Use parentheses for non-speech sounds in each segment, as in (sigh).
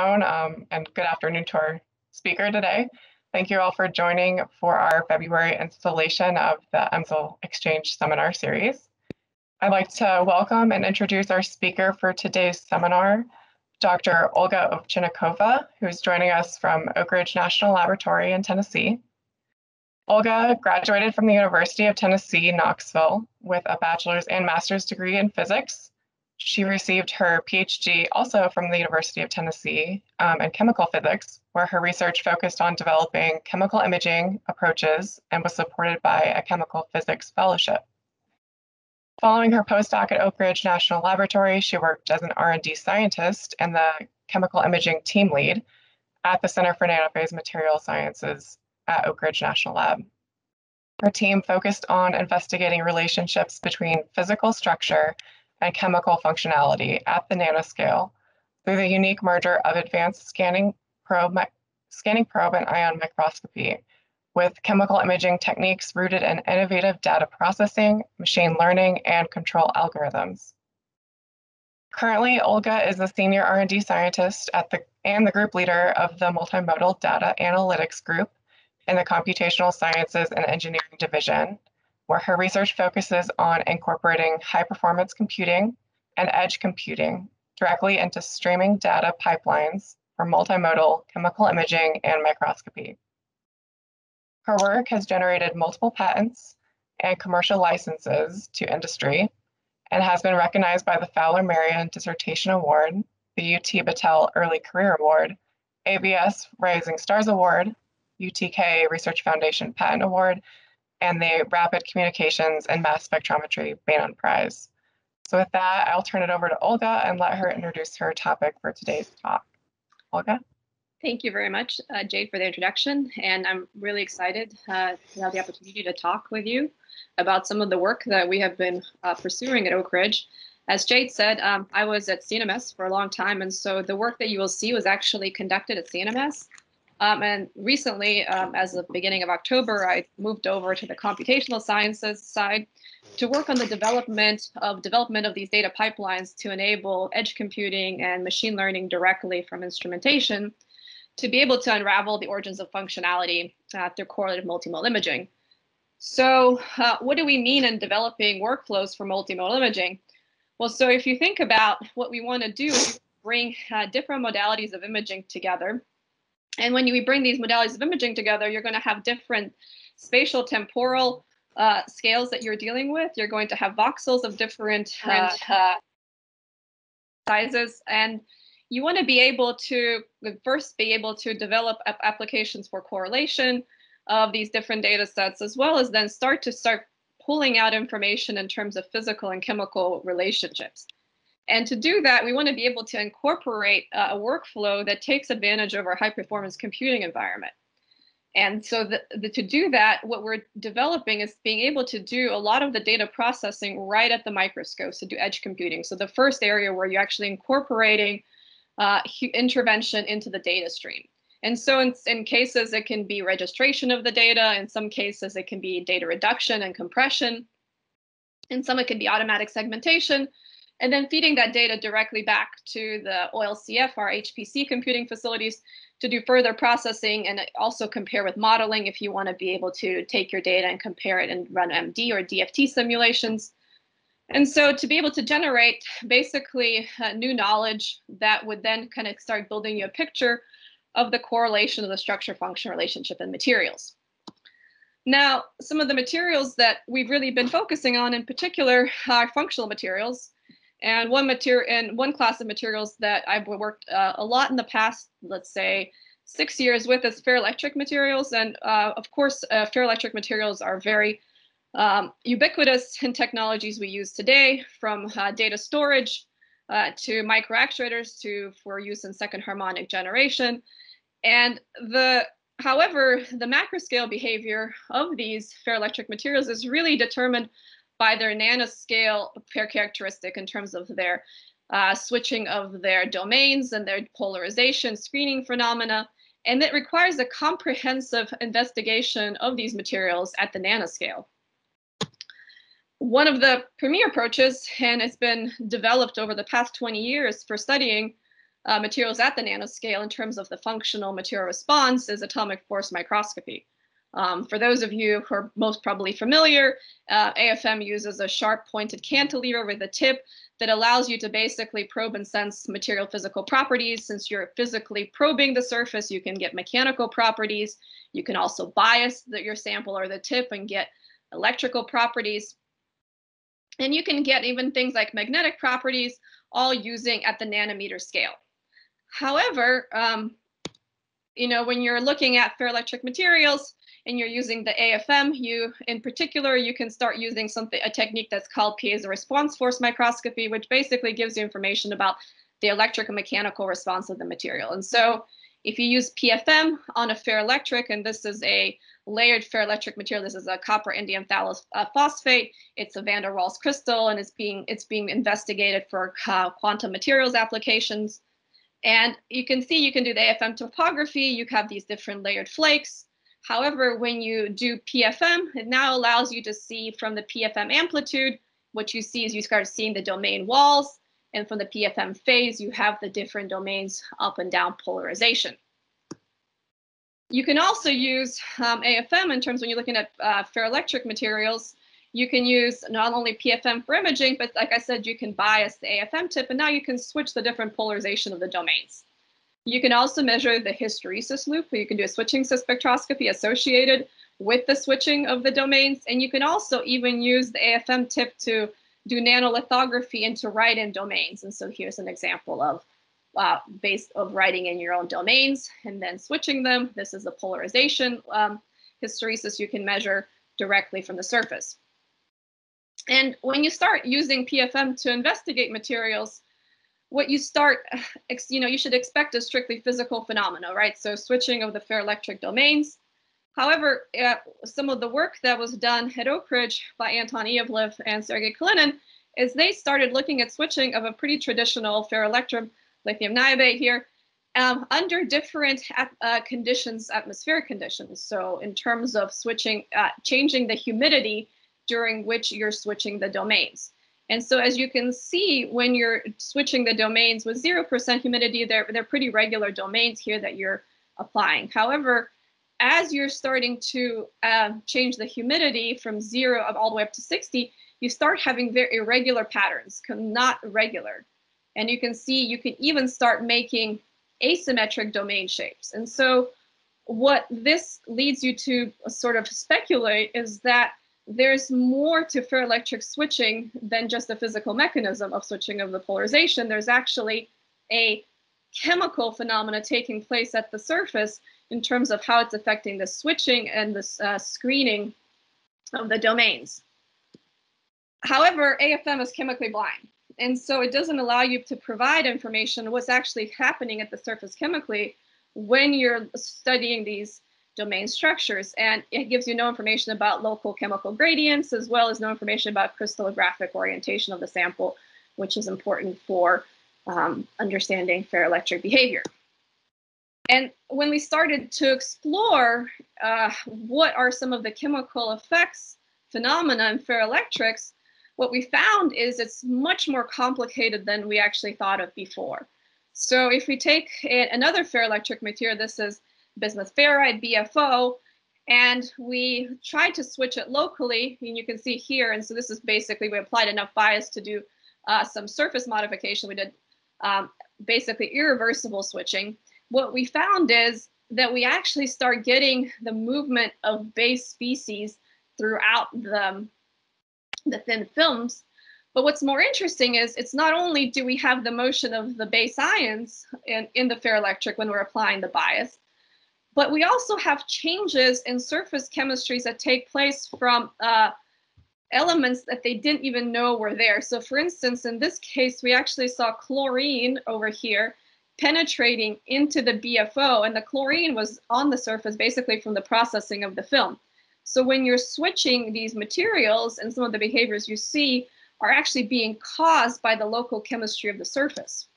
um, and good afternoon to our speaker today. Thank you all for joining for our February installation of the EMSL Exchange Seminar Series. I'd like to welcome and introduce our speaker for today's seminar, Dr. Olga Ovchinnikova, who's joining us from Oak Ridge National Laboratory in Tennessee. Olga graduated from the University of Tennessee, Knoxville, with a bachelor's and master's degree in physics she received her PhD also from the University of Tennessee um, in chemical physics, where her research focused on developing chemical imaging approaches and was supported by a chemical physics fellowship. Following her postdoc at Oak Ridge National Laboratory, she worked as an R&D scientist and the chemical imaging team lead at the Center for Nanophase Material Sciences at Oak Ridge National Lab. Her team focused on investigating relationships between physical structure and chemical functionality at the nanoscale through the unique merger of advanced scanning probe, scanning probe and ion microscopy with chemical imaging techniques rooted in innovative data processing, machine learning, and control algorithms. Currently, Olga is a senior R&D scientist at the, and the group leader of the Multimodal Data Analytics Group in the Computational Sciences and Engineering Division where her research focuses on incorporating high performance computing and edge computing directly into streaming data pipelines for multimodal chemical imaging and microscopy. Her work has generated multiple patents and commercial licenses to industry and has been recognized by the Fowler Marion Dissertation Award, the UT Battelle Early Career Award, ABS Rising Stars Award, UTK Research Foundation Patent Award, and the Rapid Communications and Mass Spectrometry Beynon Prize. So with that, I'll turn it over to Olga and let her introduce her topic for today's talk. Olga? Thank you very much, uh, Jade, for the introduction. And I'm really excited uh, to have the opportunity to talk with you about some of the work that we have been uh, pursuing at Oak Ridge. As Jade said, um, I was at CNMS for a long time, and so the work that you will see was actually conducted at CNMS. Um, and recently, um, as of beginning of October, I moved over to the computational sciences side to work on the development of development of these data pipelines to enable edge computing and machine learning directly from instrumentation to be able to unravel the origins of functionality uh, through correlative multimodal imaging. So uh, what do we mean in developing workflows for multimodal imaging? Well, so if you think about what we want to do, bring uh, different modalities of imaging together and when you bring these modalities of imaging together, you're going to have different spatial temporal uh, scales that you're dealing with. You're going to have voxels of different uh, uh, sizes. And you want to be able to first be able to develop applications for correlation of these different data sets, as well as then start to start pulling out information in terms of physical and chemical relationships. And to do that, we want to be able to incorporate uh, a workflow that takes advantage of our high performance computing environment. And so the, the, to do that, what we're developing is being able to do a lot of the data processing right at the microscope, so do edge computing. So the first area where you're actually incorporating uh, intervention into the data stream. And so in, in cases, it can be registration of the data. In some cases, it can be data reduction and compression. In some, it can be automatic segmentation and then feeding that data directly back to the OLCF, our HPC computing facilities, to do further processing and also compare with modeling if you want to be able to take your data and compare it and run MD or DFT simulations. And so to be able to generate basically uh, new knowledge that would then kind of start building you a picture of the correlation of the structure function relationship in materials. Now, some of the materials that we've really been focusing on in particular are functional materials. And one material and one class of materials that I've worked uh, a lot in the past, let's say six years with is ferroelectric materials. And uh, of course, uh, ferroelectric materials are very um, ubiquitous (laughs) in technologies we use today, from uh, data storage uh, to microactuators to for use in second harmonic generation. And the however, the macroscale behavior of these ferroelectric materials is really determined by their nanoscale pair characteristic in terms of their uh, switching of their domains and their polarization screening phenomena. And it requires a comprehensive investigation of these materials at the nanoscale. One of the premier approaches, and it's been developed over the past 20 years for studying uh, materials at the nanoscale in terms of the functional material response is atomic force microscopy. Um, for those of you who are most probably familiar, uh, AFM uses a sharp pointed cantilever with a tip that allows you to basically probe and sense material physical properties. Since you're physically probing the surface, you can get mechanical properties. You can also bias the, your sample or the tip and get electrical properties. And you can get even things like magnetic properties, all using at the nanometer scale. However, um, you know, when you're looking at ferroelectric materials and you're using the AFM, you, in particular, you can start using something, a technique that's called piezo response force microscopy, which basically gives you information about the electric mechanical response of the material. And so if you use PFM on a ferroelectric, and this is a layered ferroelectric material, this is a copper indium thallose uh, phosphate. It's a van der Waals crystal, and it's being it's being investigated for uh, quantum materials applications. And you can see you can do the AFM topography. You have these different layered flakes. However, when you do PFM, it now allows you to see from the PFM amplitude, what you see is you start seeing the domain walls. And from the PFM phase, you have the different domains up and down polarization. You can also use um, AFM in terms when you're looking at uh, ferroelectric materials. You can use not only PFM for imaging, but like I said, you can bias the AFM tip, and now you can switch the different polarization of the domains. You can also measure the hysteresis loop, you can do a switching spectroscopy associated with the switching of the domains, and you can also even use the AFM tip to do nanolithography into write-in domains. And so here's an example of uh, base of writing in your own domains and then switching them. This is the polarization um, hysteresis you can measure directly from the surface. And when you start using PFM to investigate materials, what you start, (sighs) you know, you should expect a strictly physical phenomena, right? So switching of the ferroelectric domains. However, uh, some of the work that was done at Oak Ridge by Anton Ievlev and Sergey Kalinin is they started looking at switching of a pretty traditional ferroelectrum lithium niobate here, um, under different uh, conditions, atmospheric conditions. So in terms of switching, uh, changing the humidity during which you're switching the domains. And so as you can see, when you're switching the domains with 0% humidity, they're, they're pretty regular domains here that you're applying. However, as you're starting to uh, change the humidity from zero all the way up to 60, you start having very irregular patterns, not regular. And you can see you can even start making asymmetric domain shapes. And so what this leads you to sort of speculate is that there's more to ferroelectric switching than just the physical mechanism of switching of the polarization. There's actually a chemical phenomena taking place at the surface in terms of how it's affecting the switching and the uh, screening of the domains. However, AFM is chemically blind. And so it doesn't allow you to provide information what's actually happening at the surface chemically when you're studying these domain structures. And it gives you no information about local chemical gradients, as well as no information about crystallographic orientation of the sample, which is important for um, understanding ferroelectric behavior. And when we started to explore uh, what are some of the chemical effects phenomena in ferroelectrics, what we found is it's much more complicated than we actually thought of before. So if we take a, another ferroelectric material, this is bismuth ferrite, BFO, and we tried to switch it locally, and you can see here, and so this is basically, we applied enough bias to do uh, some surface modification. We did um, basically irreversible switching. What we found is that we actually start getting the movement of base species throughout the the thin films. But what's more interesting is it's not only do we have the motion of the base ions in, in the ferroelectric when we're applying the bias, but we also have changes in surface chemistries that take place from uh, elements that they didn't even know were there. So for instance, in this case, we actually saw chlorine over here penetrating into the BFO and the chlorine was on the surface basically from the processing of the film. So when you're switching these materials and some of the behaviors you see are actually being caused by the local chemistry of the surface.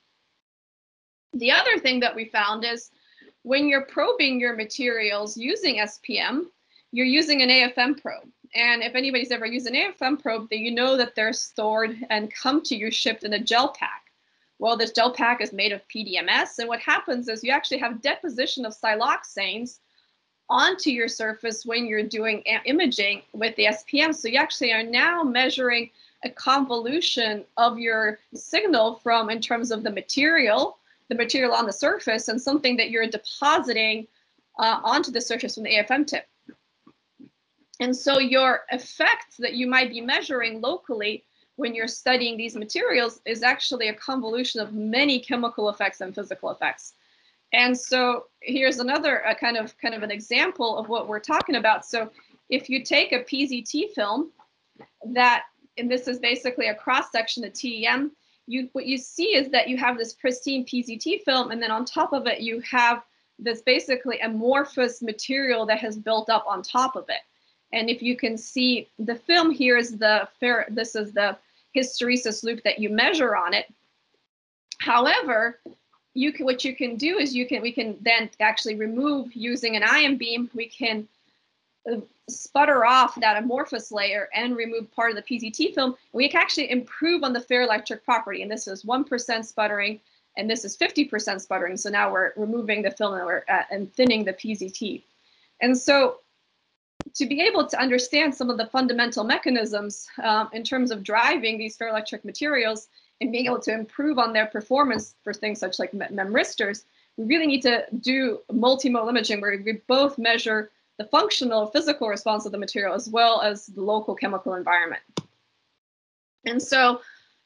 The other thing that we found is when you're probing your materials using SPM, you're using an AFM probe. And if anybody's ever used an AFM probe, then you know that they're stored and come to you shipped in a gel pack Well, this gel pack is made of PDMS, and what happens is you actually have deposition of siloxanes onto your surface when you're doing imaging with the SPM. So you actually are now measuring a convolution of your signal from in terms of the material, the material on the surface, and something that you're depositing uh, onto the surface from the AFM tip. And so your effects that you might be measuring locally when you're studying these materials is actually a convolution of many chemical effects and physical effects. And so here's another uh, kind of kind of an example of what we're talking about. So if you take a PZT film that, and this is basically a cross section of TEM, you what you see is that you have this pristine PZT film, and then on top of it you have this basically amorphous material that has built up on top of it. And if you can see the film here is the fair, this is the hysteresis loop that you measure on it. However, you can, what you can do is you can, we can then actually remove using an ion beam, we can uh, sputter off that amorphous layer and remove part of the PZT film. We can actually improve on the ferroelectric property. And this is 1% sputtering and this is 50% sputtering. So now we're removing the film and, we're, uh, and thinning the PZT. And so to be able to understand some of the fundamental mechanisms um, in terms of driving these ferroelectric materials and being able to improve on their performance for things such like memristors, we really need to do multimodal imaging where we both measure the functional physical response of the material as well as the local chemical environment. And so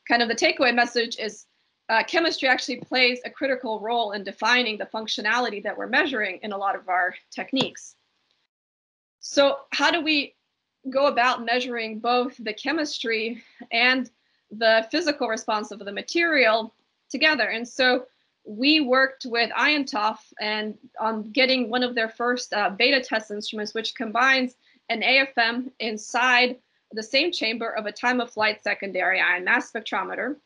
kind of the takeaway message is uh, chemistry actually plays a critical role in defining the functionality that we're measuring in a lot of our techniques. So how do we go about measuring both the chemistry and the physical response of the material together? And so we worked with IonTOF and on getting one of their first uh, beta test instruments, which combines an AFM inside the same chamber of a time of flight secondary ion mass spectrometer.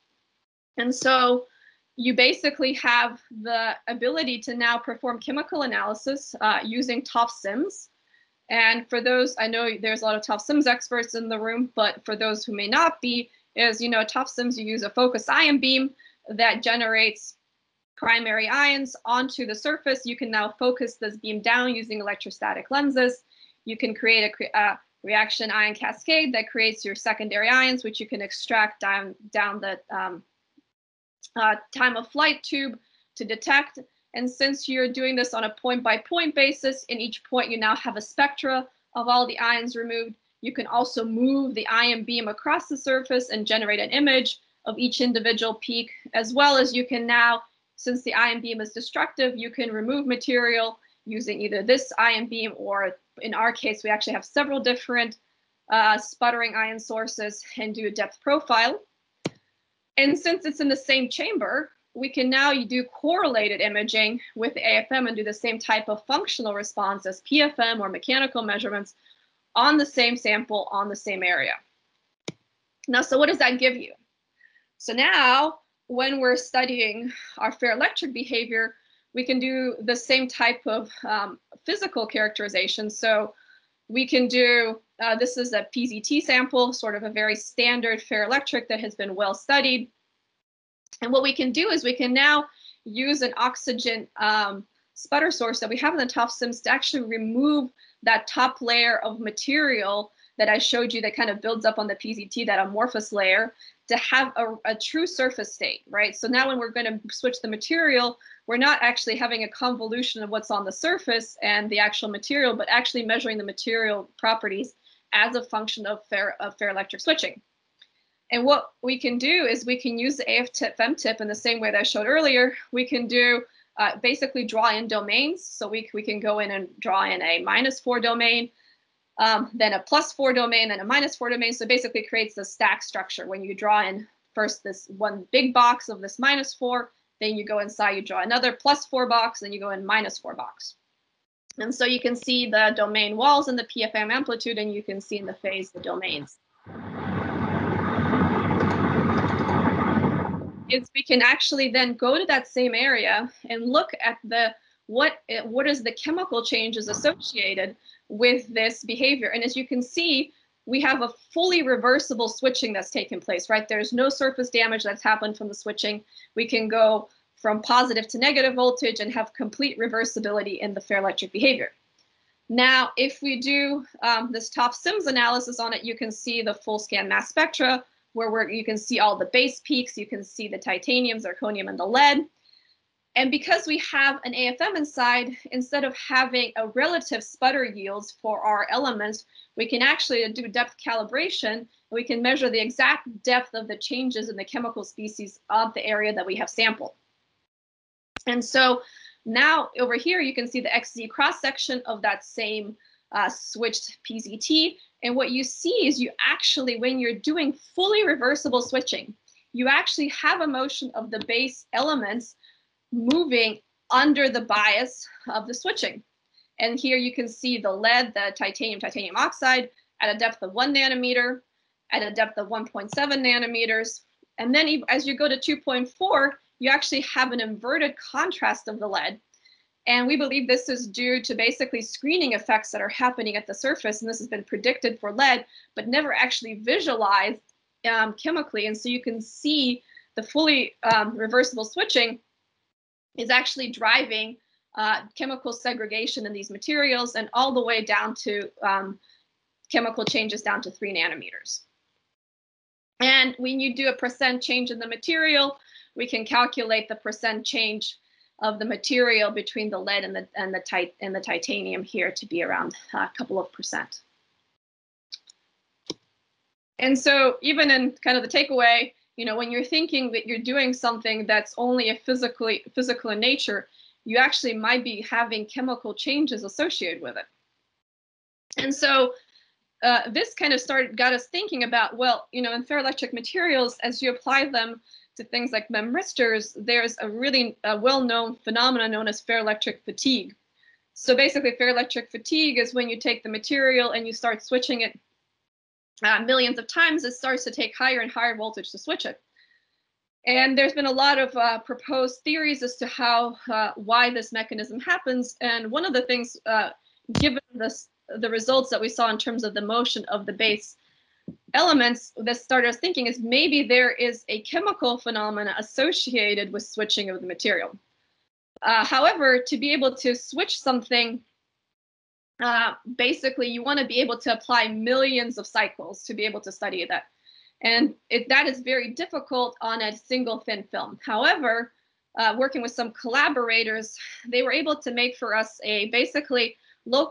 And so you basically have the ability to now perform chemical analysis uh, using TOF SIMS. And for those, I know there's a lot of TOF SIMS experts in the room, but for those who may not be, is, you know, TOF SIMS, you use a focus ion beam that generates primary ions onto the surface. You can now focus this beam down using electrostatic lenses. You can create a, a reaction ion cascade that creates your secondary ions, which you can extract down, down the um, uh, time of flight tube to detect. And since you're doing this on a point by point basis, in each point you now have a spectra of all the ions removed. You can also move the ion beam across the surface and generate an image of each individual peak, as well as you can now, since the ion beam is destructive, you can remove material using either this ion beam or in our case, we actually have several different uh, sputtering ion sources and do a depth profile. And since it's in the same chamber, we can now do correlated imaging with AFM and do the same type of functional response as PFM or mechanical measurements on the same sample on the same area. Now, so what does that give you? So now, when we're studying our ferroelectric behavior, we can do the same type of um, physical characterization. So we can do, uh, this is a PZT sample, sort of a very standard ferroelectric that has been well studied. And what we can do is we can now use an oxygen um, sputter source that we have in the TOF SIMS to actually remove that top layer of material that I showed you that kind of builds up on the PZT, that amorphous layer, to have a, a true surface state, right? So now when we're going to switch the material, we're not actually having a convolution of what's on the surface and the actual material, but actually measuring the material properties as a function of, fair, of ferroelectric switching. And what we can do is we can use the AF tip femtip in the same way that I showed earlier. We can do uh, basically draw in domains. So we, we can go in and draw in a minus four domain, um, then a plus four domain, then a minus four domain. So basically creates the stack structure when you draw in first this one big box of this minus four, then you go inside, you draw another plus four box, then you go in minus four box. And so you can see the domain walls and the PFM amplitude, and you can see in the phase the domains. is we can actually then go to that same area and look at the what what is the chemical changes associated with this behavior. And as you can see, we have a fully reversible switching that's taken place, right? There's no surface damage that's happened from the switching. We can go from positive to negative voltage and have complete reversibility in the ferroelectric behavior. Now, if we do um, this TOF SIMS analysis on it, you can see the full scan mass spectra where you can see all the base peaks, you can see the titanium, zirconium, and the lead. And because we have an AFM inside, instead of having a relative sputter yields for our elements, we can actually do depth calibration. we can measure the exact depth of the changes in the chemical species of the area that we have sampled. And so now over here, you can see the XZ cross section of that same uh, switched PZT. And what you see is you actually, when you're doing fully reversible switching, you actually have a motion of the base elements moving under the bias of the switching. And here you can see the lead, the titanium, titanium oxide at a depth of one nanometer, at a depth of 1.7 nanometers. And then as you go to 2.4, you actually have an inverted contrast of the lead. And we believe this is due to basically screening effects that are happening at the surface. And this has been predicted for lead, but never actually visualized um, chemically. And so you can see the fully um, reversible switching is actually driving uh, chemical segregation in these materials and all the way down to um, chemical changes down to three nanometers. And when you do a percent change in the material, we can calculate the percent change of the material between the lead and the and the tit and the titanium here to be around a couple of percent. And so even in kind of the takeaway, you know, when you're thinking that you're doing something that's only a physically physical in nature, you actually might be having chemical changes associated with it. And so uh, this kind of started got us thinking about, well, you know, in ferroelectric materials, as you apply them to things like memristors, there's a really a well-known phenomenon known as ferroelectric fatigue. So basically, ferroelectric fatigue is when you take the material and you start switching it uh, millions of times, it starts to take higher and higher voltage to switch it. And there's been a lot of uh, proposed theories as to how, uh, why this mechanism happens. And one of the things, uh, given this, the results that we saw in terms of the motion of the base elements that started us thinking is maybe there is a chemical phenomena associated with switching of the material. Uh, however, to be able to switch something, uh, basically you want to be able to apply millions of cycles to be able to study that. And it, that is very difficult on a single thin film. However, uh, working with some collaborators, they were able to make for us a basically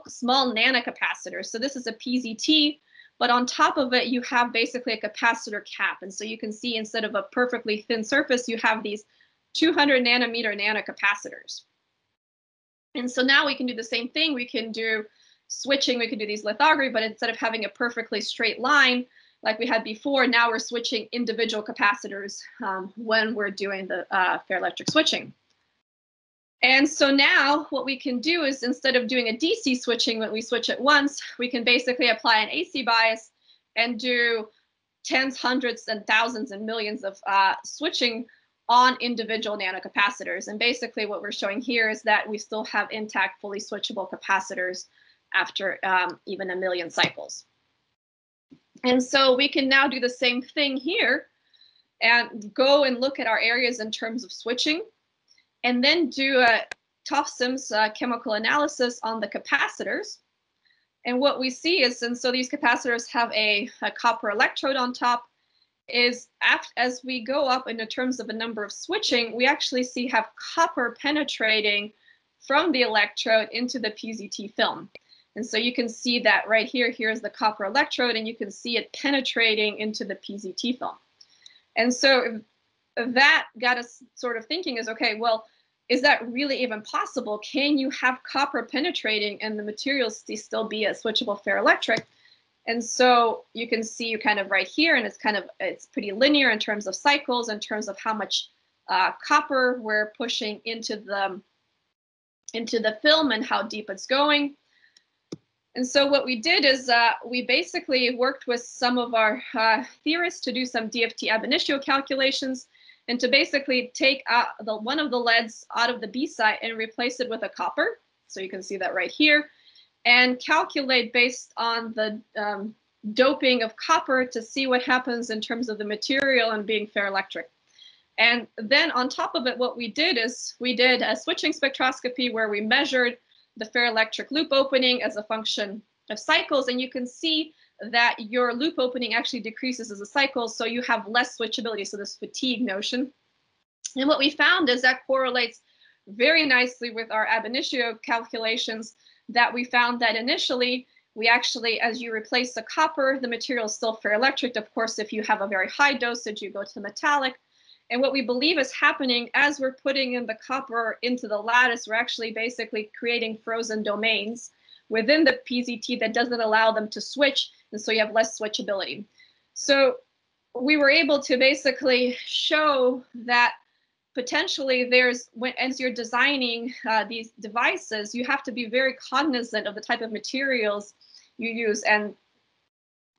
small nanocapacitor. So this is a PZT but on top of it, you have basically a capacitor cap. And so you can see instead of a perfectly thin surface, you have these 200 nanometer nanocapacitors. And so now we can do the same thing. We can do switching, we can do these lithography, but instead of having a perfectly straight line like we had before, now we're switching individual capacitors um, when we're doing the uh, ferroelectric switching. And so now what we can do is instead of doing a DC switching when we switch at once, we can basically apply an AC bias and do tens, hundreds, and thousands and millions of uh, switching on individual nanocapacitors. And basically what we're showing here is that we still have intact fully switchable capacitors after um, even a million cycles. And so we can now do the same thing here and go and look at our areas in terms of switching and then do a TOF SIMS uh, chemical analysis on the capacitors. And what we see is, and so these capacitors have a, a copper electrode on top, is as we go up in terms of a number of switching, we actually see have copper penetrating from the electrode into the PZT film. And so you can see that right here, here's the copper electrode, and you can see it penetrating into the PZT film. And so that got us sort of thinking is okay, well, is that really even possible? Can you have copper penetrating and the materials still be a switchable ferroelectric? And so you can see you kind of right here, and it's kind of, it's pretty linear in terms of cycles, in terms of how much uh, copper we're pushing into the, into the film and how deep it's going. And so what we did is uh, we basically worked with some of our uh, theorists to do some DFT ab initio calculations and to basically take out the one of the leads out of the B site and replace it with a copper. So you can see that right here and calculate based on the um, doping of copper to see what happens in terms of the material and being ferroelectric. And then on top of it, what we did is we did a switching spectroscopy where we measured the ferroelectric loop opening as a function of cycles. And you can see that your loop opening actually decreases as a cycle, so you have less switchability, so this fatigue notion. And what we found is that correlates very nicely with our ab initio calculations that we found that initially we actually, as you replace the copper, the material is still ferroelectric. Of course, if you have a very high dosage, you go to metallic. And what we believe is happening as we're putting in the copper into the lattice, we're actually basically creating frozen domains within the PZT that doesn't allow them to switch. And so you have less switchability. So we were able to basically show that potentially there's when as you're designing uh, these devices you have to be very cognizant of the type of materials you use and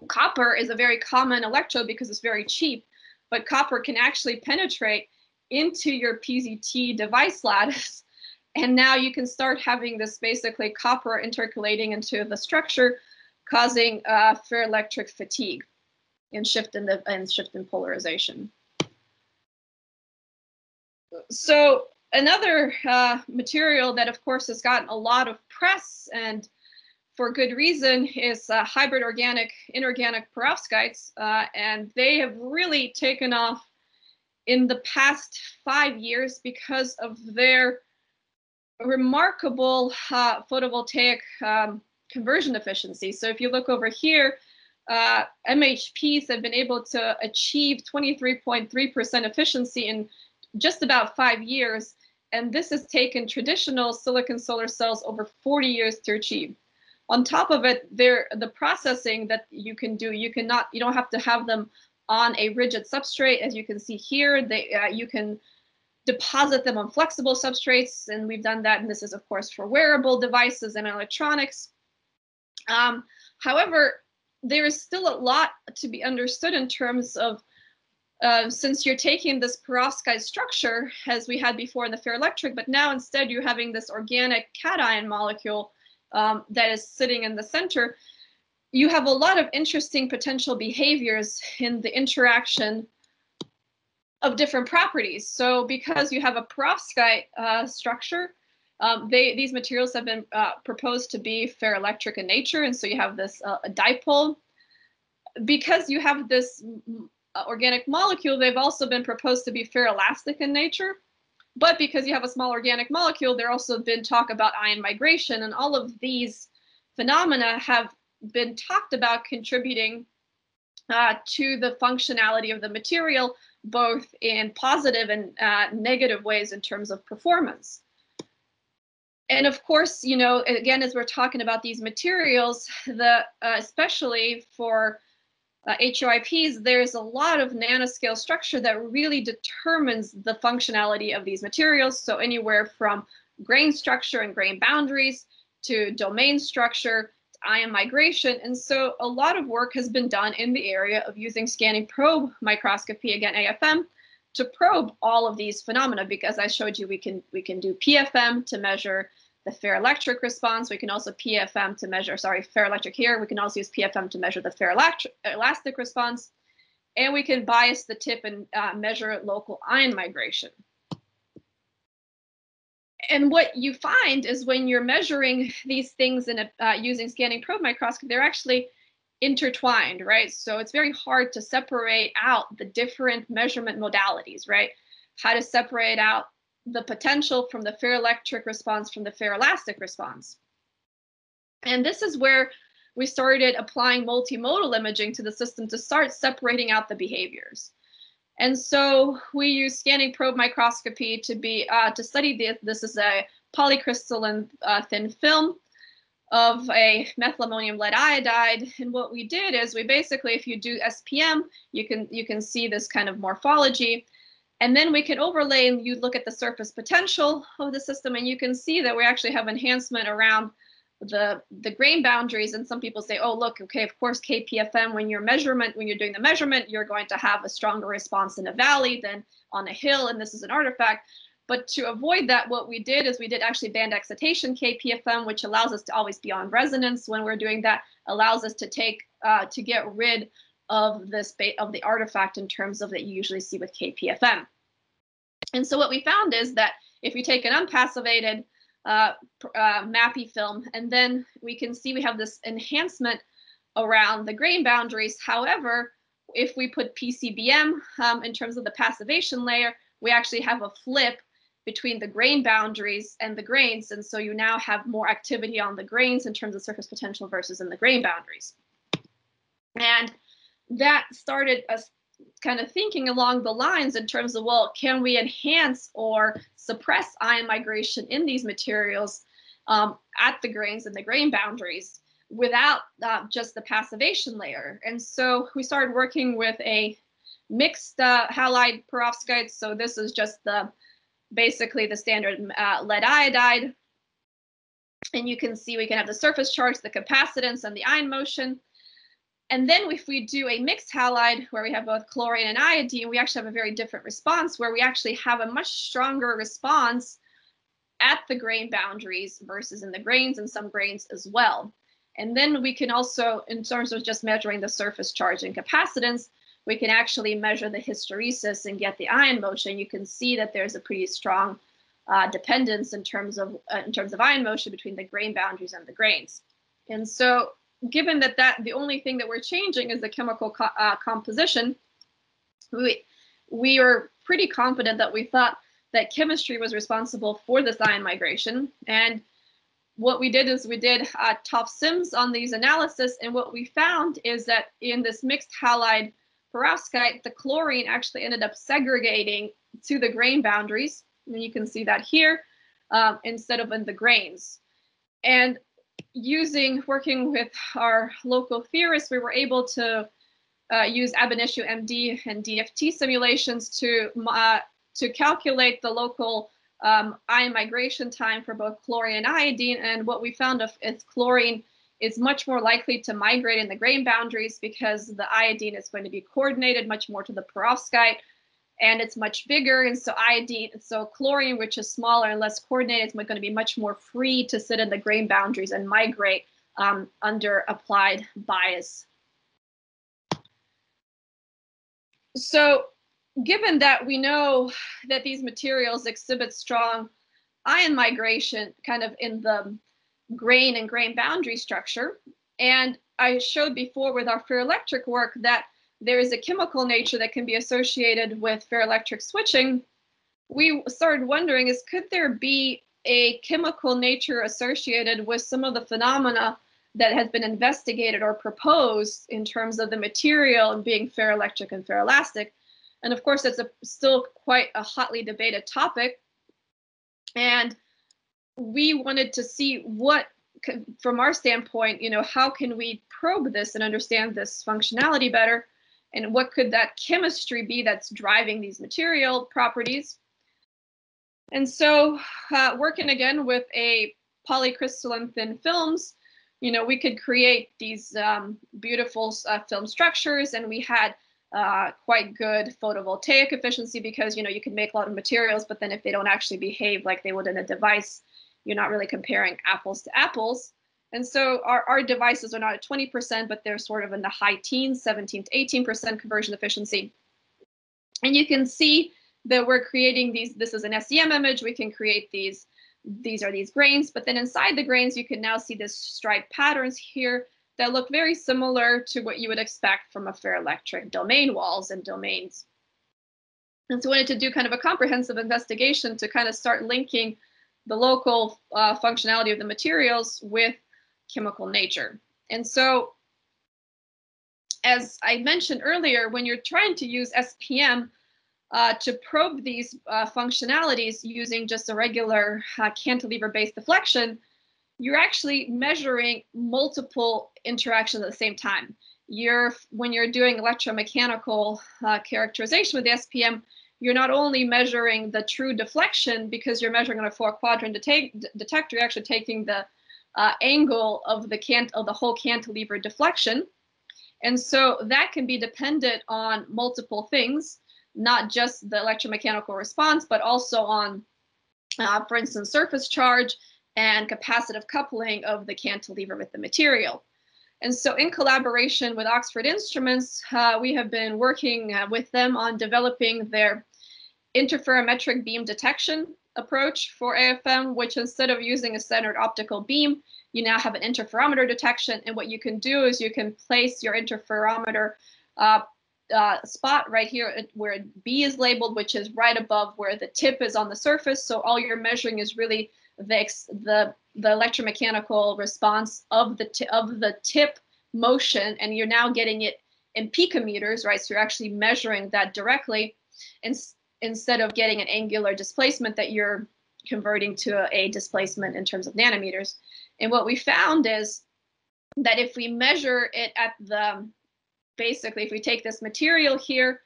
copper is a very common electrode because it's very cheap but copper can actually penetrate into your PZT device lattice. (laughs) And now you can start having this basically copper intercalating into the structure causing uh, ferroelectric fatigue and shift in the and shift in polarization. So another uh, material that of course has gotten a lot of press and for good reason is uh, hybrid organic inorganic perovskites uh, and they have really taken off in the past five years because of their remarkable uh, photovoltaic um, conversion efficiency so if you look over here uh, MHPs have been able to achieve 23.3% efficiency in just about five years. And this has taken traditional silicon solar cells over 40 years to achieve. On top of it, there the processing that you can do, you cannot, you don't have to have them on a rigid substrate. As you can see here, they uh, you can deposit them on flexible substrates, and we've done that. And this is, of course, for wearable devices and electronics. Um, however, there is still a lot to be understood in terms of uh, since you're taking this perovskite structure as we had before in the ferroelectric, but now instead you're having this organic cation molecule um, that is sitting in the center, you have a lot of interesting potential behaviors in the interaction of different properties. So because you have a perovskite uh, structure, um, they, these materials have been uh, proposed to be ferroelectric in nature, and so you have this uh, dipole. Because you have this uh, organic molecule, they've also been proposed to be ferroelastic in nature. But because you have a small organic molecule, there also been talk about ion migration, and all of these phenomena have been talked about contributing uh, to the functionality of the material, both in positive and uh, negative ways in terms of performance. And of course, you know, again, as we're talking about these materials, the uh, especially for uh, HOIPs, there's a lot of nanoscale structure that really determines the functionality of these materials. So anywhere from grain structure and grain boundaries to domain structure, to ion migration. And so a lot of work has been done in the area of using scanning probe microscopy, again, AFM, to probe all of these phenomena because I showed you we can we can do PFM to measure the ferroelectric response. We can also PFM to measure, sorry, ferroelectric here. We can also use PFM to measure the ferroelastic response. And we can bias the tip and uh, measure local ion migration. And what you find is when you're measuring these things in a, uh, using scanning probe microscopy, they're actually intertwined, right? So it's very hard to separate out the different measurement modalities, right? How to separate out the potential from the ferroelectric response from the ferroelastic response. And this is where we started applying multimodal imaging to the system to start separating out the behaviors. And so we use scanning probe microscopy to be uh, to study the, this is a polycrystalline uh, thin film of a methylammonium lead iodide. And what we did is we basically, if you do SPM, you can you can see this kind of morphology. And then we can overlay and you look at the surface potential of the system and you can see that we actually have enhancement around the, the grain boundaries. And some people say, oh, look, okay, of course, KPFM, when you're measurement, when you're doing the measurement, you're going to have a stronger response in a valley than on a hill. And this is an artifact. But to avoid that, what we did is we did actually band excitation KPFM, which allows us to always be on resonance when we're doing that, allows us to take uh, to get rid of this of the artifact in terms of that you usually see with KPFM. And so what we found is that if we take an unpassivated uh, uh, MAPI film, and then we can see we have this enhancement around the grain boundaries. However, if we put PCBM um, in terms of the passivation layer, we actually have a flip between the grain boundaries and the grains. And so you now have more activity on the grains in terms of surface potential versus in the grain boundaries. And that started us kind of thinking along the lines in terms of, well, can we enhance or suppress ion migration in these materials um, at the grains and the grain boundaries without uh, just the passivation layer? And so we started working with a mixed uh, halide perovskite. So this is just the basically the standard uh, lead iodide. And you can see we can have the surface charge, the capacitance, and the ion motion. And then if we do a mixed halide where we have both chlorine and iodine, we actually have a very different response where we actually have a much stronger response at the grain boundaries versus in the grains and some grains as well. And then we can also, in terms of just measuring the surface charge and capacitance, we can actually measure the hysteresis and get the ion motion. You can see that there's a pretty strong uh, dependence in terms of uh, in terms of ion motion between the grain boundaries and the grains. And so given that that the only thing that we're changing is the chemical co uh, composition, we we were pretty confident that we thought that chemistry was responsible for this ion migration. And what we did is we did uh, TOF SIMS on these analysis, and what we found is that in this mixed halide perovskite, the chlorine actually ended up segregating to the grain boundaries, and you can see that here um, instead of in the grains. And using working with our local theorists, we were able to uh, use ab initio MD and DFT simulations to uh, to calculate the local um, ion migration time for both chlorine and iodine. And what we found is chlorine is much more likely to migrate in the grain boundaries because the iodine is going to be coordinated much more to the perovskite and it's much bigger. And so iodine, so chlorine, which is smaller and less coordinated, is going to be much more free to sit in the grain boundaries and migrate um, under applied bias. So given that we know that these materials exhibit strong ion migration kind of in the grain and grain boundary structure, and I showed before with our ferroelectric work that there is a chemical nature that can be associated with ferroelectric switching, we started wondering is could there be a chemical nature associated with some of the phenomena that has been investigated or proposed in terms of the material being ferroelectric and ferroelastic. And of course, that's a, still quite a hotly debated topic. And we wanted to see what, from our standpoint, you know, how can we probe this and understand this functionality better? And what could that chemistry be that's driving these material properties. And so uh, working again with a polycrystalline thin films, you know, we could create these um, beautiful uh, film structures and we had uh, quite good photovoltaic efficiency because, you know, you can make a lot of materials, but then if they don't actually behave like they would in a device, you're not really comparing apples to apples. And so our, our devices are not at 20%, but they're sort of in the high teens, 17 to 18% conversion efficiency. And you can see that we're creating these, this is an SEM image, we can create these, these are these grains, but then inside the grains, you can now see this stripe patterns here that look very similar to what you would expect from a ferroelectric domain walls and domains. And so I wanted to do kind of a comprehensive investigation to kind of start linking the local uh, functionality of the materials with chemical nature. And so, as I mentioned earlier, when you're trying to use SPM uh, to probe these uh, functionalities using just a regular uh, cantilever-based deflection, you're actually measuring multiple interactions at the same time. You're when you're doing electromechanical uh, characterization with the SPM, you're not only measuring the true deflection because you're measuring on a four quadrant detector, you're actually taking the uh, angle of the cant of the whole cantilever deflection. And so that can be dependent on multiple things, not just the electromechanical response, but also on uh, for instance, surface charge and capacitive coupling of the cantilever with the material. And so in collaboration with Oxford Instruments, uh, we have been working uh, with them on developing their interferometric beam detection approach for AFM, which instead of using a standard optical beam, you now have an interferometer detection. And what you can do is you can place your interferometer uh, uh, spot right here where B is labeled, which is right above where the tip is on the surface. So all you're measuring is really the the the electromechanical response of the of the tip motion, and you're now getting it in picometers, right? So you're actually measuring that directly, and instead of getting an angular displacement that you're converting to a, displacement in terms of nanometers. And what we found is that if we measure it at the basically if we take this material here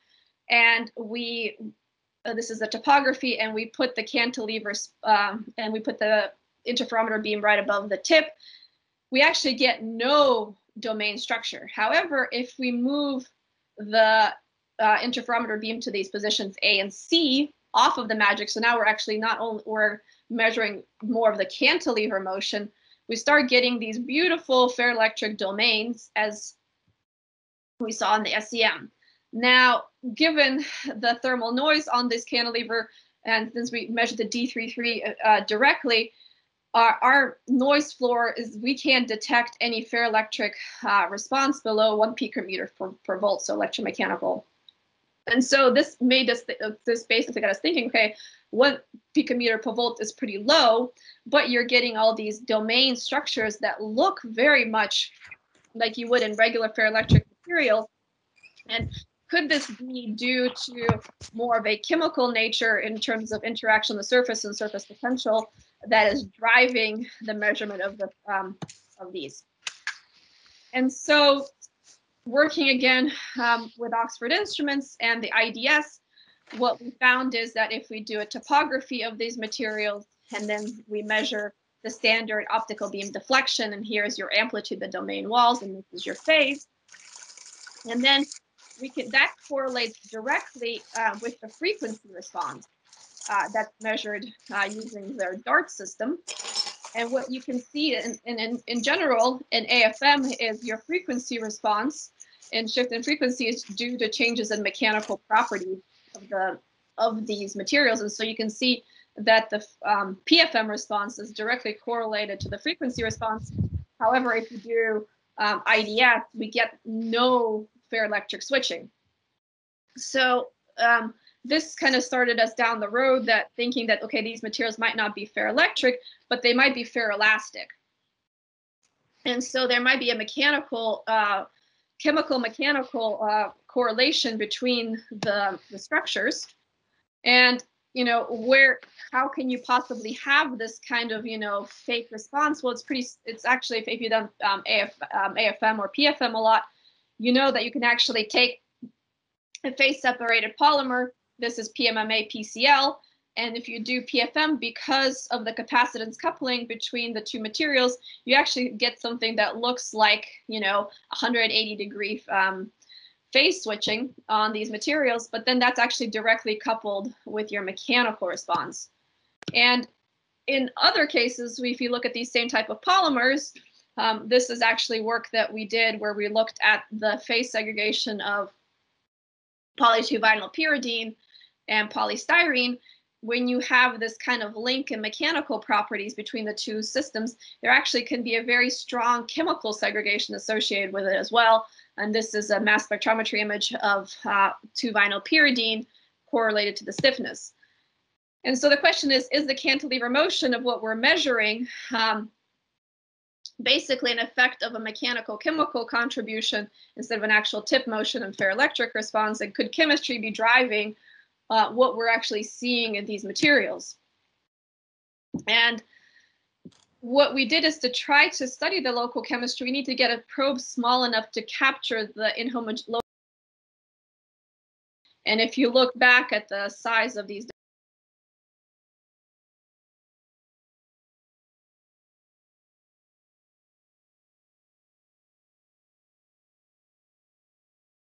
and we uh, this is the topography and we put the cantilevers um, and we put the interferometer beam right above the tip we actually get no domain structure however if we move the uh, interferometer beam to these positions a and c off of the magic so now we're actually not only we're measuring more of the cantilever motion we start getting these beautiful ferroelectric domains as we saw in the SEM. Now, given the thermal noise on this cantilever, and since we measured the D33 uh, uh, directly, our, our, noise floor is we can't detect any ferroelectric uh, response below one picometer per, per volt, so electromechanical. And so this made us, th uh, this basically got us thinking, okay, one picometer per volt is pretty low, but you're getting all these domain structures that look very much like you would in regular ferroelectric material. And could this be due to more of a chemical nature in terms of interaction on the surface and surface potential that is driving the measurement of the um, of these? And so, working again um, with Oxford Instruments and the IDS, what we found is that if we do a topography of these materials and then we measure the standard optical beam deflection, and here's your amplitude, the domain walls, and this is your phase, and then we can that correlates directly uh, with the frequency response uh, that's measured uh, using their DART system. And what you can see in, in, in general in AFM is your frequency response and shift in frequency is due to changes in mechanical properties of the of these materials. And so you can see that the um, PFM response is directly correlated to the frequency response. However, if you do um, IDS, we get no ferroelectric switching. So um, this kind of started us down the road that thinking that, okay, these materials might not be ferroelectric, but they might be ferroelastic. And so there might be a mechanical, uh, chemical mechanical uh, correlation between the, the structures. And, you know, where, how can you possibly have this kind of, you know, fake response? Well, it's pretty, it's actually, if, if you've done um, AF, um, AFM or PFM a lot, you know that you can actually take a phase separated polymer. This is PMMA PCl. And if you do PFM, because of the capacitance coupling between the two materials, you actually get something that looks like, you know, 180 degree um, phase switching on these materials, but then that's actually directly coupled with your mechanical response. And in other cases, if you look at these same type of polymers, um, this is actually work that we did where we looked at the phase segregation of poly 2 vinyl pyridine and polystyrene. When you have this kind of link in mechanical properties between the two systems, there actually can be a very strong chemical segregation associated with it as well. And this is a mass spectrometry image of uh, 2 vinyl pyridine correlated to the stiffness. And so the question is, is the cantilever motion of what we're measuring um, basically an effect of a mechanical chemical contribution instead of an actual tip motion and ferroelectric response? And could chemistry be driving uh, what we're actually seeing in these materials? And what we did is to try to study the local chemistry, we need to get a probe small enough to capture the inhomogeneity. And if you look back at the size of these